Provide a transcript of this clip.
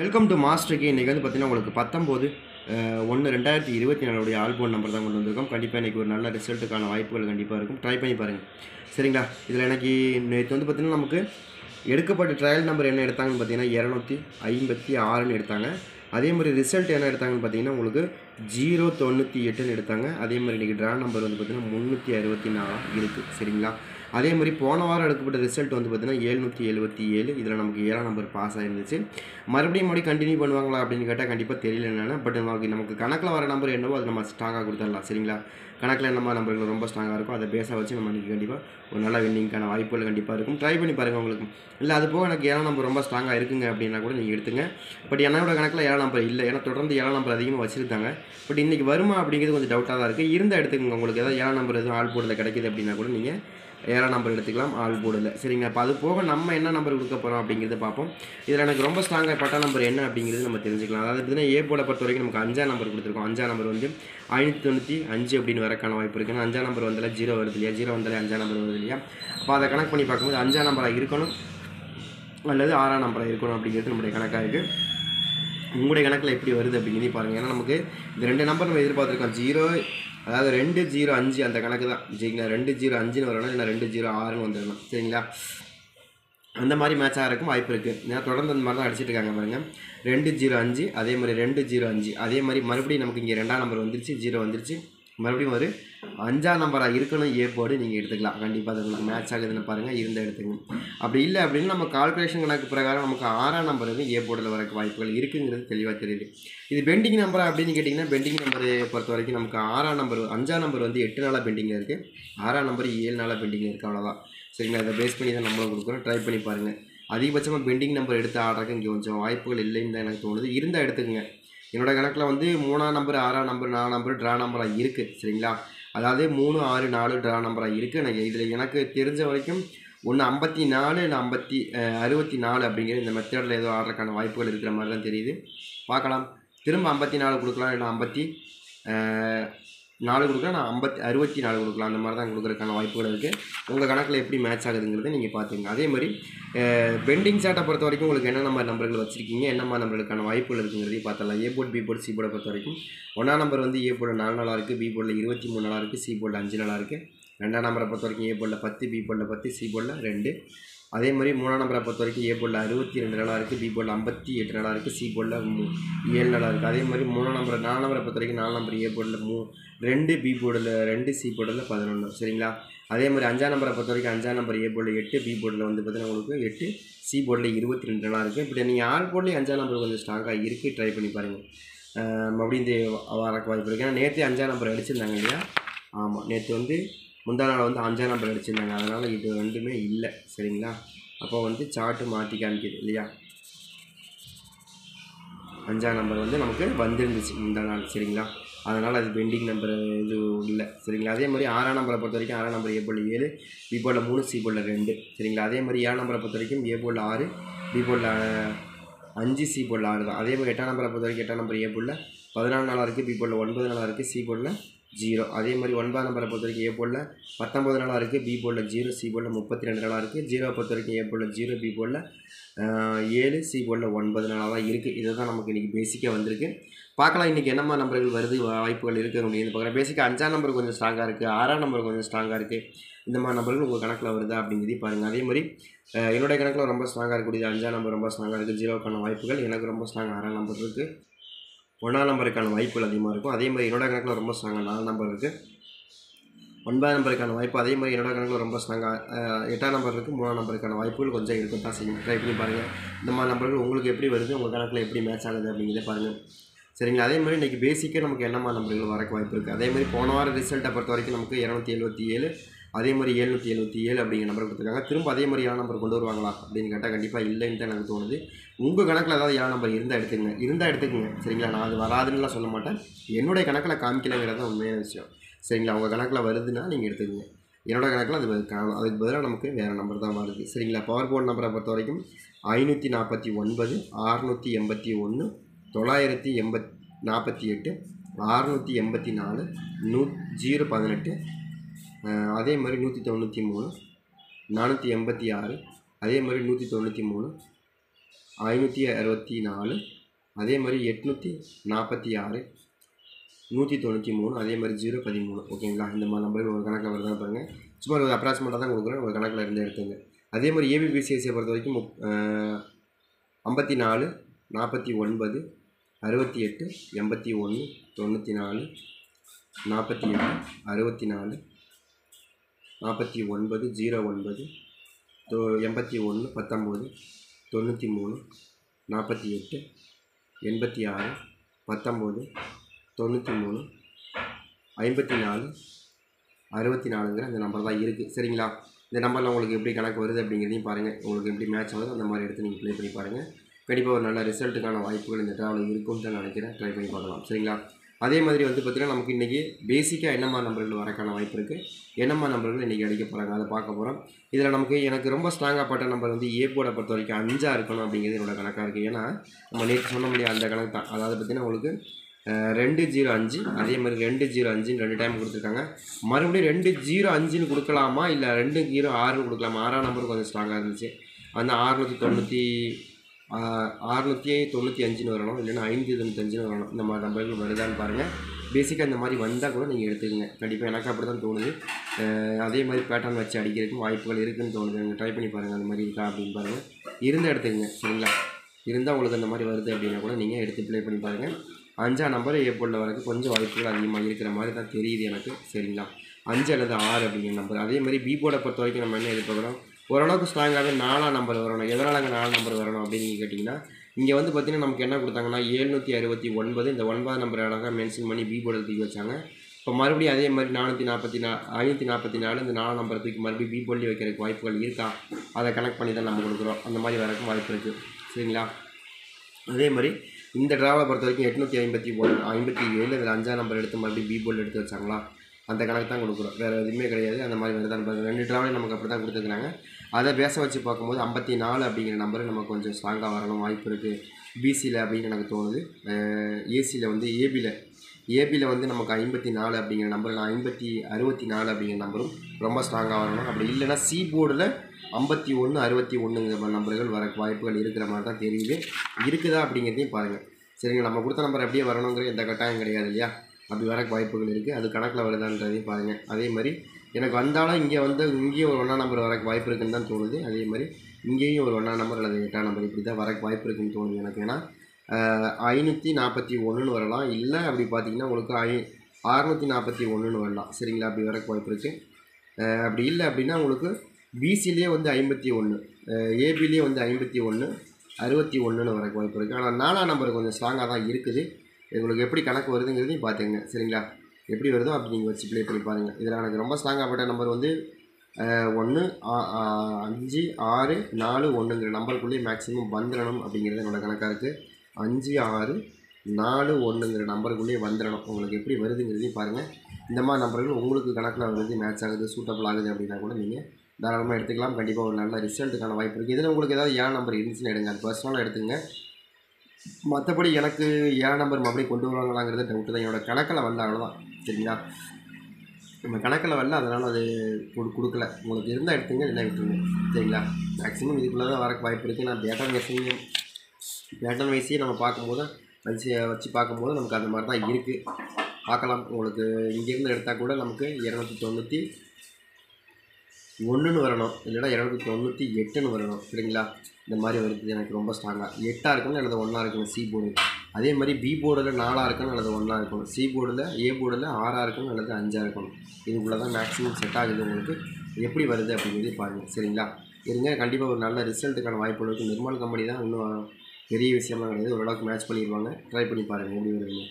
Welcome to மாஸ்டருக்கு இன்றைக்கி வந்து பார்த்தீங்கன்னா உங்களுக்கு பத்தொம்போது ஒன்று ரெண்டாயிரத்தி இருபத்தி நாலுடைய ஆல்போன் நம்பர் தான் கொண்டு வந்திருக்கோம். கண்டிப்பாக இன்றைக்கி ஒரு நல்ல ரிசல்ட்டுக்கான வாய்ப்புகள் கண்டிப்பாக இருக்கும். ட்ரை பண்ணி பாருங்கள் சரிங்களா? இதில் எனக்கு நேற்று வந்து பார்த்திங்கன்னா நமக்கு எடுக்கப்பட்ட ட்ரையல் நம்பர் என்ன எடுத்தாங்கன்னு பார்த்தீங்கன்னா இரநூத்தி ஐம்பத்தி ஆறுன்னு எடுத்தாங்க. அதே மாதிரி ரிசல்ட் என்ன எடுத்தாங்கன்னு பார்த்தீங்கன்னா உங்களுக்கு ஜீரோ தொண்ணூற்றி எட்டுன்னு எடுத்தாங்க. அதே மாதிரி இன்றைக்கி ட்ரா நம்பர் வந்து பார்த்திங்கன்னா முந்நூற்றி அறுபத்தி நாலாக இருக்குது சரிங்களா? அதே மாதிரி போன வாரம் எடுக்கப்பட்ட ரிசல்ட் வந்து பார்த்தீங்கன்னா எழுநூற்றி எழுபத்தி ஏழு. இதில் நமக்கு ஏழாம் நம்பர் பாஸ் ஆயிருந்துச்சு. மறுபடியும் மறுபடியும் கண்டினியூ பண்ணுவாங்களா அப்படின்னு கேட்டால் கண்டிப்பாக தெரியல என்னென்ன பட் நமக்கு நமக்கு கணக்கில் வர நம்பர் என்னவோ அது நம்ம ஸ்ட்ராங்காக கொடுத்துடலாம். சரிங்களா? கணக்கில் என்னமா நம்பர்கள் ரொம்ப ஸ்ட்ராங்காக இருக்கும் அதை பேஸாக வச்சு நம்ம இன்றைக்கி கண்டிப்பாக ஒரு நல்ல வின்னிங்கான வாய்ப்புகள் கண்டிப்பாக இருக்கும். ட்ரை பண்ணி பாருங்கள் உங்களுக்கு. இல்லை அது போக எனக்கு ஏழாம் நம்பர் ரொம்ப ஸ்ட்ராங்காக இருக்குங்க அப்படின்னா கூட நீங்கள் எடுத்துங்க. பட் என்னோட கணக்கில் ஏழாம் நம்பர் இல்லை. ஏன்னா தொடர்ந்து ஏழாம் நம்பர் அதிகமாக வச்சுருந்தாங்க பட் இன்றைக்கி வருமா அப்படிங்கிறது கொஞ்சம் டவுட்டாக தான் இருக்குது இருந்த எடுத்துக்கோங்க. உங்களுக்கு ஏதாவது ஏழாம் நம்பர் எதுவும் ஆள் போடுறது கிடைக்கிது அப்படின்னா கூட நீங்கள் ஏழாம் நம்பர் எடுத்துக்கலாம் ஆள் போர்டில் சரிங்களா இப்போ அது போக நம்ம என்ன நம்பர் கொடுக்க போகிறோம் அப்படிங்கிறத பார்ப்போம். இதில் எனக்கு ரொம்ப ஸ்ட்ராங்காக பட்ட நம்பர் என்ன அப்படிங்கிறது நம்ம தெரிஞ்சுக்கலாம். அதாவது பார்த்தீங்கன்னா ஏ போர்டை பொறுத்த வரைக்கும் நமக்கு அஞ்சாம் நம்பர் கொடுத்துருக்கோம். அஞ்சாம் நம்பர் வந்து ஐநூற்றி தொண்ணூற்றி அஞ்சு அப்படின்னு வரக்கான வாய்ப்பு இருக்குது அஞ்சாம் நம்பர் வந்தாலே ஜீரோ வருது இல்லையா? ஜீரோ வந்தாலே அஞ்சாம் நம்பர் வருது இல்லையா? அப்போ அதை கணக்கு பண்ணி பார்க்கும்போது அஞ்சாம் நம்பராக இருக்கணும் அல்லது ஆறாம் நம்பராக இருக்கணும் அப்படிங்கிறது நம்முடைய கணக்காக இருக்குது உங்களுடைய கணக்கில் எப்படி வருது அப்படிங்கிறதையும் பாருங்கள் ஏன்னா நமக்கு இந்த ரெண்டு நம்பர் நம்ம எதிர்பார்த்துருக்கோம். ஜீரோ அதாவது ரெண்டு ஜீரோ அஞ்சு அந்த கணக்கு தான் சரிங்களா? ரெண்டு ஜீரோ அஞ்சுன்னு வரணும் இல்லை ரெண்டு ஜீரோ ஆறுன்னு வந்துடணும். சரிங்களா? அந்த மாதிரி மேட்ச் ஆகிறக்கும் வாய்ப்பு இருக்குது ஏன்னா தொடர்ந்து அந்த மாதிரி தான் அடிச்சிட்டு இருக்காங்க பாருங்கள் ரெண்டு ஜீரோ அஞ்சு அதே மாதிரி ரெண்டு ஜீரோ அஞ்சு. அதே மாதிரி மறுபடியும் நமக்கு இங்கே ரெண்டாம் நம்பர் வந்துருச்சு ஜீரோ வந்துருச்சு. மறுபடியும் ஒரு அஞ்சாம் நம்பராக இருக்கணும் ஏ போர்டு நீங்கள் எடுத்துக்கலாம். கண்டிப்பாக அது மேட்ச் ஆகுதுன்னு பாருங்கள் இருந்தால் எடுத்துக்கணும் அப்படி இல்லை அப்படின்னு நம்ம கால்குலேஷன் கணக்கு பிரகாரம் நமக்கு ஆறாம் நம்பர் வந்து ஏ போர்டில் வரக்கு வாய்ப்புகள் இருக்குங்கிறது தெளிவாக தெரியுது. இது பெண்டிங் நம்பரா அப்படின்னு கேட்டிங்கன்னா பெண்டிங் நம்பரை பொறுத்த வரைக்கும் நமக்கு ஆறாம் நம்பர் அஞ்சாம் நம்பர் வந்து எட்டு நாளாக பெண்டிங்கில் இருக்குது ஆறாம் நம்பர் ஏழு நாளாக பெண்டிங்கில் இருக்குது அவ்வளோதான் சரிங்களா? இதை பேஸ் பண்ணி தான் நம்மளும் கொடுக்குறோம் ட்ரை பண்ணி பாருங்கள் அதிகபட்சமாக பெண்டிங் நம்பர் எடுத்து ஆடுறதுக்கு இங்கே கொஞ்சம் வாய்ப்புகள் இல்லைன்னு தான் எனக்கு தோணுது. இருந்தால் எடுத்துக்கங்க என்னோட கணக்கில் வந்து மூணாம் நம்பர் ஆறாம் நம்பர் நாலாம் நம்பர் ட்ரா நம்பராக இருக்குது சரிங்களா? அதாவது மூணு ஆறு நாலு ட்ரா நம்பராக இருக்குது எனக்கு இதில் எனக்கு தெரிஞ்ச வரைக்கும் ஒன்று ஐம்பத்தி நாலு இல்லை ஐம்பத்தி அறுபத்தி நாலு அப்படிங்கிற இந்த மெத்தடில் ஏதோ ஆடுறதுக்கான வாய்ப்புகள் இருக்கிற மாதிரி தான் தெரியுது. பார்க்கலாம். திரும்ப ஐம்பத்தி நாலு கொடுக்கலாம் இல்லை ஐம்பத்தி நாலு கொடுக்கலாம் நான் ஐம்பத்தி அறுபத்தி நாலு கொடுக்கலாம். அந்த மாதிரி தான் கொடுக்குறதுக்கான வாய்ப்புகள் இருக்குது உங்கள் கணக்கில் எப்படி மேட்ச் ஆகுதுங்கிறத நீங்கள் பார்த்துங்க அதே மாதிரி பெண்டிங் சாட்டை பொறுத்த வரைக்கும் உங்களுக்கு என்ன மாதிரி நம்பர்கள் வச்சுருக்கீங்க என்ன மாதிரி நம்பர்களுக்கான வாய்ப்புகள் இருக்குங்கிறதையும் பார்த்தலாம் A board B board C போர்டை பொறுத்த வரைக்கும் ஒன்றாம் நம்பர் வந்து ஏ போர்டில் நாலு நாளாக இருக்குது பி போர்டில் இருபத்தி மூணு நாளாக இருக்குது சி போர்டில் அஞ்சு நாளாக இருக்குது ரெண்டாம் நம்பரை பொறுத்த வரைக்கும் ஏ போர்டில் பத்து பி போர்டில் பத்து சி போர்டில் ரெண்டு. அதே மாதிரி மூணாம் நம்பரை பொறுத்த வரைக்கும் ஏ போர்டில் அறுபத்தி ரெண்டு நாளாக இருக்குது பி போர்டில் ஐம்பத்தி எட்டு நாளாக இருக்குது சி போர்டில் ஏழு நாளாக இருக்குது அதே மாதிரி மூணாம் நம்பர் நாலு நம்பரை பொறுத்த வரைக்கும் நாலு நம்பர் ஏ போர்டில் மூ ரெண்டு பி போர்டில் ரெண்டு சி போர்டில் பதினொன்று சரிங்களா? அதே மாதிரி அஞ்சாம் நம்பரை பொறுத்த வரைக்கும் அஞ்சாம் நம்பர் ஏ போர்டில் எட்டு பி போர்டில் வந்து பார்த்தீங்கன்னா உங்களுக்கு எட்டு சி போர்டில் இருபத்தி ரெண்டு நாளாக இருக்குது இப்படி நீங்கள் ஆல் போர்ட்லேயும் அஞ்சாம் நம்பர் கொஞ்சம் ஸ்ட்ராங்காக இருக்குது ட்ரை பண்ணி பாருங்கள் மறுபடியும் இந்த வரக்கு வாய்ப்பு இருக்குது ஏன்னா நேற்று அஞ்சாம் நம்பர் அடிச்சிருந்தாங்க இல்லையா? ஆமாம் நேற்று வந்து முந்தா நாள் வந்து அஞ்சாம் நம்பர் அடிச்சிருந்தாங்க அதனால் இது ரெண்டுமே இல்லை. சரிங்களா? அப்போ வந்து சார்ட்டு மாற்றி காமிக்குது இல்லையா? அஞ்சாம் நம்பர் வந்து நமக்கு வந்துருந்துச்சு முந்தா நாள் சரிங்களா? அதனால் அது பெண்டிங் நம்பர் இது இல்லை சரிங்களா? அதே மாதிரி ஆறாம் நம்பரை பொறுத்த வரைக்கும் ஆறாம் நம்பர் ஏ போல் ஏழு பி போலில் மூணு சி போலில் ரெண்டு சரிங்களா? அதே மாதிரி ஏழாம் நம்பரை பொறுத்த வரைக்கும் ஏ போலில் ஆறு பி போலில் அஞ்சு சி போலில் ஆறு தான். அதே மாதிரி எட்டாம் நம்பரை பொறுத்த வரைக்கும் எட்டாம் நம்பர் ஏ போலில் பதினாலு நாளாக இருக்குது பி போலில் ஒன்பது நாளாக இருக்குது சி போலில் ஜீரோ. அதே மாதிரி ஒன்பதாம் நம்பரை பொறுத்த வரைக்கும் ஏ போலில் பத்தொம்பது நாளாக இருக்குது. பி போலில் ஜீரோ. சி போலில் முப்பத்தி ரெண்டு நாளாக இருக்குது. ஜீரோ பொறுத்த வரைக்கும் ஏ போலில் ஜீரோ பி போலில் ஏழு. சி போலில் ஒன்பது நாளாக தான் இருக்குது. இதை தான் நமக்கு இன்றைக்கி பேசிக்காக வந்திருக்கு. பார்க்கலாம் இன்றைக்கி என்னம்மா நம்பர்கள் வருது வாய்ப்புகள் இருக்குது அப்படின்னு பார்க்குறேன் பேசிக்காக அஞ்சாம் நம்பர் கொஞ்சம் ஸ்ட்ராங்காக இருக்குது ஆறாம் நம்பர் கொஞ்சம் ஸ்ட்ராங்காக இருக்குது இந்த மாதிரி நம்பர்கள் உங்கள் கணக்கில் வருதா அப்படிங்கிறதையும் பாருங்கள் அதே மாதிரி என்னுடைய கணக்கில் ரொம்ப ஸ்ட்ராங்காக இருக்கக்கூடிய அஞ்சாம் நம்பர் ரொம்ப ஸ்ட்ராங்காக இருக்குது ஜீரோக்கான வாய்ப்புகள் எனக்கு ரொம்ப ஸ்ட்ராங் ஆறாம் நம்பர் இருக்குது ஒன்றாம் நம்பருக்கான வாய்ப்புகள் அதிகமாக இருக்கும். அதே மாதிரி என்னோட கணக்கில் ரொம்ப ஸ்ட்ராங்காக நாலு நம்பர் இருக்குது ஒன்பதாம் நம்பருக்கான வாய்ப்பு அதே மாதிரி என்னோட கணக்கில் ரொம்ப ஸ்ட்ராங்காக எட்டாம் நம்பர் இருக்குது மூணாம் நம்பருக்கான வாய்ப்புகள் கொஞ்சம் இருக்கும். தான் செய்யும். ட்ரை பண்ணி பாருங்கள் இந்த மாதிரி நம்பர்கள் உங்களுக்கு எப்படி வருது? உங்கள் கணக்கில் எப்படி மேட்ச் ஆகுது அப்படிங்கிறத பாருங்கள் சரிங்களா? அதே மாதிரி இன்றைக்கி பேசிக்காக நமக்கு என்னமா நம்பர்கள் வரக்கு வாய்ப்பு இருக்குது அதே மாதிரி போன வாரம் ரிசல்ட்டை பொறுத்த வரைக்கும் நமக்கு இரநூத்தி எழுபத்தி ஏழு அதே மாதிரி எழுநூற்றி எழுபத்தி ஏழு அப்படிங்கிற நம்பர் கொடுத்துருக்காங்க. திரும்ப அதே மாதிரி ஏழாம் நம்பர் கொண்டு வருவாங்களா அப்படின்னு கேட்டால் கண்டிப்பாக இல்லைன்னு தான் எனக்கு தோணுது. உங்கள் கணக்கில் ஏதாவது ஏழாம் நம்பர் இருந்தால் எடுத்துக்கங்க. இருந்தால் எடுத்துக்கங்க. சரிங்களா? நான் அது வராதுன்னுலாம் சொல்ல மாட்டேன். என்னுடைய கணக்கில் காமிக்கலைங்கிறது தான் உண்மையான விஷயம். சரிங்களா? உங்கள் கணக்கில் வருதுன்னா நீங்கள் எடுத்துக்கங்க. என்னோடய கணக்கில் அது காணும் அதுக்கு பதிலாக நமக்கு வேறு நம்பர் தான் வருது. சரிங்களா? பவர் போர்ட் நம்பரை பொறுத்த வரைக்கும் ஐநூற்றி நாற்பத்தி ஒன்பது அறுநூற்றி எண்பத்தி ஒன்று தொள்ளாயிரத்தி எண்பத் நாற்பத்தி எட்டு அறுநூற்றி எண்பத்தி நாலு நூ ஜீரோ பதினெட்டு அதே மாதிரி நூற்றி தொண்ணூற்றி மூணு நானூற்றி எண்பத்தி ஆறு அதே மாதிரி நூற்றி தொண்ணூற்றி மூணு ஐநூற்றி அறுபத்தி நாலு அதே மாதிரி எட்நூற்றி நாற்பத்தி ஆறு நூற்றி தொண்ணூற்றி மூணு அதே மாதிரி ஜீரோ பதிமூணு. ஓகேங்களா இந்த மாதிரி நம்பர் ஒரு கணக்கில் வருதான் பாருங்கள் சும்மா ஒரு அப்ராக்சிமேட்டாக தான் கொடுக்குறேன். ஒரு கணக்கில் இருந்து எடுத்துங்க. அதே மாதிரி ஏபிபிசிஎஸ்சியை பொறுத்த வரைக்கும் முப் ஐம்பத்தி நாலு நாற்பத்தி ஒன்பது அறுபத்தி எட்டு எண்பத்தி ஒன்று தொண்ணூற்றி நாலு நாற்பத்தி எட்டு அறுபத்தி நாலு நாற்பத்தி ஒன்பது ஜீரோ ஒன்பது தொ எண்பத்தி ஒன்று பத்தொம்போது தொண்ணூற்றி மூணு நாற்பத்தி எட்டு எண்பத்தி ஆறு பத்தொம்போது தொண்ணூற்றி மூணு ஐம்பத்தி நாலு அறுபத்தி நாலுங்கிற அந்த நம்பர் தான் இருக்குது சரிங்களா? இந்த நம்பரில் உங்களுக்கு எப்படி கணக்கு வருது அப்படிங்கிறதையும் பாருங்கள் உங்களுக்கு எப்படி மேட்ச் ஆகுது அந்த மாதிரி எடுத்து நீங்கள் ப்ளே பண்ணி பாருங்கள் கண்டிப்பாக ஒரு நல்ல ரிசல்ட்டுக்கான வாய்ப்புகள் இந்த ட்ராவலில் இருக்கும்னு தான் நினைக்கிறேன். ட்ரை பண்ணி பார்க்கலாம். சரிங்களா? அதே மாதிரி வந்து பார்த்திங்கன்னா நமக்கு இன்றைக்கி பேசிக்காக என்னம்மா நம்பர்கள் வரக்கான வாய்ப்பு இருக்குது என்னம்மா நம்பர்கள் இன்றைக்கி அடிக்க போகிறாங்க அதை பார்க்க போகிறோம் இதில் நமக்கு எனக்கு ரொம்ப ஸ்ட்ராங்காக பட்ட நம்பர் வந்து ஏ பொறுத்த வரைக்கும் அஞ்சாக இருக்கணும் அப்படிங்கிறது என்னோட கணக்காக இருக்குது ஏன்னா நம்ம நேற்று சொன்ன முடியாது அந்த கணக்கு தான். அதாவது பார்த்திங்கன்னா உங்களுக்கு ரெண்டு ஜீரோ அஞ்சு அதே மாதிரி ரெண்டு ஜீரோ அஞ்சுன்னு ரெண்டு டைம் கொடுத்துருக்காங்க. மறுபடியும் ரெண்டு ஜீரோ அஞ்சுன்னு கொடுக்கலாமா? இல்லை ரெண்டு ஜீரோ ஆறுன்னு கொடுக்கலாமா? ஆறாம் நம்பர் கொஞ்சம் ஸ்ட்ராங்காக இருந்துச்சு. அந்த ஆறுநூற்றி தொண்ணூற்றி அறுநூற்றி தொண்ணூற்றி அஞ்சுன்னு வரணும் இல்லைன்னா ஐநூற்றி தொண்ணூத்தஞ்சுன்னு வரணும். இந்த மாதிரி நம்பர்கள் வருதான்னு பாருங்கள் பேசிக்காக இந்த மாதிரி வந்தால் கூட நீங்கள் எடுத்துக்கோங்க. கண்டிப்பாக எனக்கு அப்படி தான் தோணுது அதே மாதிரி பேட்டர்ன் வச்சு அடிக்கிறதுக்கும் வாய்ப்புகள் இருக்குதுன்னு தோணுது. நீங்கள் ட்ரை பண்ணி பாருங்கள் அந்த மாதிரி இருக்கா அப்படின்னு பாருங்கள் இருந்தால் எடுத்துக்கங்க சரிங்களா? இருந்தால் உங்களுக்கு அந்த மாதிரி வருது அப்படின்னா கூட நீங்கள் எடுத்து ப்ளே பண்ணி பாருங்கள் அஞ்சாம் நம்பர் ஏப்ரலில் வரக்கு கொஞ்சம் வாய்ப்புகள் அதிகமாக இருக்கிற மாதிரி தான் தெரியுது எனக்கு சரிங்களா? அஞ்சு அல்லது ஆறு அப்படிங்கிற நம்பர் அதே மாதிரி பீபோர்டை பொறுத்த வரைக்கும் நம்ம என்ன எதிர்பார்க்குறோம்? ஓரளவுக்கு ஸ்ட்ராங்காகவே நாலாம் நம்பர் வரணும். எதனால் அங்கே நாலு நம்பர் வரணும் அப்படின்னு நீங்கள் கேட்டிங்கன்னா இங்கே வந்து பார்த்தீங்கன்னா நமக்கு என்ன கொடுத்தாங்கன்னா ஏழ்நூற்றி அறுபத்தி ஒன்பது இந்த ஒன்பது நம்பர் அழகாக மென்ஷன் பண்ணி பி போர்டில் தூக்கி வச்சாங்க. இப்போ மறுபடியும் அதே மாதிரி நானூற்றி நாற்பத்தி நா ஐநூற்றி நாற்பத்தி நாலு இந்த நாலு நம்பரை தூக்கி மறுபடியும் பி போர்டில் வைக்கிறதுக்கு வாய்ப்புகள் இருக்கா? அதை கனெக்ட் பண்ணி தான் நம்ம கொடுக்குறோம். அந்த மாதிரி வரக்கும் வாய்ப்பு இருக்குது சரிங்களா? அதே மாதிரி இந்த ட்ராவை பொறுத்த வரைக்கும் எட்நூற்றி ஐம்பத்தி ஒன் ஐம்பத்தி ஏழு இதில் அஞ்சாம் நம்பர் எடுத்து மறுபடியும் பி போர்டில் எடுத்து வச்சாங்களா? அந்த கணக்கு தான் கொடுக்குறோம். வேறு எதுவுமே கிடையாது. அந்த மாதிரி வேறு தான் ரெண்டு ட்ராவலையும் நமக்கு அப்படி தான் கொடுத்துருக்குறாங்க. அதை பேச வச்சு பார்க்கும்போது ஐம்பத்தி நாலு அப்படிங்கிற நம்பர் நமக்கு கொஞ்சம் ஸ்ட்ராங்காக வரணும். வாய்ப்பு இருக்குது பிசியில் அப்படின்னு எனக்கு தோணுது. ஏசியில் வந்து ஏபியில் ஏபியில் வந்து நமக்கு ஐம்பத்தி நாலு அப்படிங்கிற நம்பர் ஐம்பத்தி அறுபத்தி நாலு அப்படிங்கிற நம்பரும் ரொம்ப ஸ்ட்ராங்காக வரணும். அப்படி இல்லைன்னா சி போர்டில் ஐம்பத்தி ஒன்று அறுபத்தி ஒன்றுங்கிற மாதிரி நம்பர்கள் வர வாய்ப்புகள் இருக்கிற மாதிரி தான் தெரியுது. இருக்குதா அப்படிங்கிறதையும் பாருங்கள் சரிங்க நம்ம கொடுத்த நம்பர் அப்படியே வரணுங்கிற எந்த கட்டாயம் கிடையாது இல்லையா? அப்படி வர வாய்ப்புகள் இருக்குது அது கணக்கில் வருதான்றதையும் பாருங்கள் அதே மாதிரி எனக்கு வந்தாலும் இங்கே வந்து இங்கேயும் ஒரு ஒன்றா நம்பர் வரக்கு வாய்ப்பு இருக்குன்னு தான் தோணுது. அதே மாதிரி இங்கேயும் ஒரு ஒன்றா நம்பர் அல்லது எட்டாம் நம்பர் இப்படி தான் வரக்கு வாய்ப்பு இருக்குன்னு தோணுது எனக்கு. ஏன்னா ஐநூற்றி நாற்பத்தி ஒன்றுன்னு வரலாம். இல்லை அப்படி பார்த்தீங்கன்னா உங்களுக்கு ஐ அறுநூற்றி நாற்பத்தி ஒன்றுன்னு வரலாம். சரிங்களா? அப்படி வரக்கு வாய்ப்பு இருக்குது அப்படி இல்லை அப்படின்னா உங்களுக்கு பிசிலேயே வந்து ஐம்பத்தி ஒன்று ஏபிலேயே வந்து ஐம்பத்தி ஒன்று அறுபத்தி ஒன்றுன்னு வரக்கு வாய்ப்பு இருக்குது ஆனால் நாலாம் நம்பர் கொஞ்சம் ஸ்ட்ராங்காக தான் இருக்குது. உங்களுக்கு எப்படி கணக்கு வருதுங்கிறதையும் பார்த்துங்க சரிங்களா? எப்படி வருதோ அப்படி நீங்கள் வச்சு ப்ளே பண்ணி பாருங்கள் இதில் எனக்கு ரொம்ப ஸ்ட்ராங்காகப்பட்ட நம்பர் வந்து ஒன்று அஞ்சு ஆறு நாலு ஒன்றுங்கிற நம்பருக்குள்ளேயே மேக்ஸிமம் வந்துடணும் அப்படிங்கிறது என்னோட கணக்காக இருக்குது அஞ்சு ஆறு நாலு ஒன்றுங்கிற நம்பருக்குள்ளேயே வந்துடணும் உங்களுக்கு எப்படி வருதுங்கிறதையும் பாருங்கள் இந்த மாதிரி நம்பர்கள் உங்களுக்கு கணக்கில் வருது மேட்ச் ஆகுது சூட்டபிள் ஆகுது அப்படின்னா கூட நீங்கள் தாராளமாக எடுத்துக்கலாம். கண்டிப்பாக ஒரு நல்ல ரிசல்ட்டுக்கான வாய்ப்பு இருக்குது இதில் உங்களுக்கு ஏதாவது ஏழு நம்பர் இருந்துச்சுன்னு எடுங்க. அது பர்சனலாக எடுத்துங்க மற்றபடி எனக்கு ஏழு நம்பர் மறுபடியும் கொண்டு வருவாங்களாங்கிறது டவுட்டு தான். என்னோடய கணக்கில் வந்த அவ்வளோதான் சரிங்களா நம்ம கணக்கில் வரல அதனால் அது கொடு கொடுக்கல. உங்களுக்கு இருந்தால் எடுத்துங்க இல்லை விட்டுருங்க. சரிங்களா? மேக்ஸிமம் இதுக்குள்ளே தான் வரக்கு வாய்ப்பு இருக்குது நான் பேட்டன் வைஸையும் பேட்டன் வைஸையும் நம்ம பார்க்கும்போது வச்சு வச்சு பார்க்கும்போது நமக்கு அந்த மாதிரி தான் இருக்குது பார்க்கலாம். உங்களுக்கு இங்கேருந்து எடுத்தால் கூட நமக்கு இரநூத்தி தொண்ணூற்றி ஒன்றுன்னு வரணும். இல்லைன்னா இரநூத்தி தொண்ணூற்றி எட்டுன்னு வரணும். சரிங்களா? இந்த மாதிரி வருது. எனக்கு ரொம்ப ஸ்ட்ராங்காக எட்டாக இருக்கணும் அல்லது ஒன்றா இருக்கணும் சி போர்டு அதே மாதிரி பி போர்டில் நாலாக இருக்கணும் அல்லது ஒன்றா இருக்கணும். சி போர்டில் ஏ போர்டில் ஆறாக இருக்கணும் அல்லது அஞ்சாக இருக்கணும். இதுக்குள்ளே தான் மேக்ஸிமம் செட் ஆகுது உங்களுக்கு. எப்படி வருது அப்படிங்கிறது பாருங்கள் சரிங்களா? இருங்க கண்டிப்பாக ஒரு நல்ல ரிசல்ட்டுக்கான வாய்ப்பு இருக்குது நிர்மல் கம்பெனி தான் இன்னும் பெரிய விஷயமா கிடையாது. ஓரளவுக்கு மேட்ச் பண்ணிடுவாங்க ட்ரை பண்ணி பாருங்கள் எப்படி வருதுங்க